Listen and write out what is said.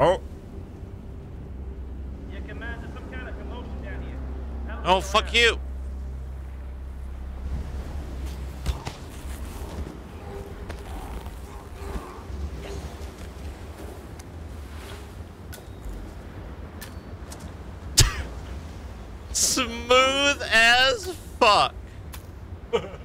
Oh. Yeah, Commander, some kind of commotion down here. Oh, fuck around. you. Smooth as fuck.